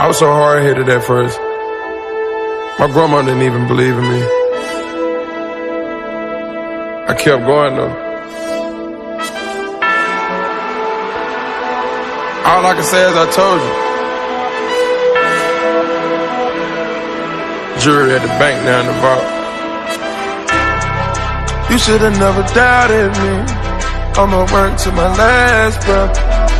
I was so hard headed at first. My grandma didn't even believe in me. I kept going though. All I can say is I told you. Jury at the bank down the vault. You should have never doubted me. I'ma work to my last breath.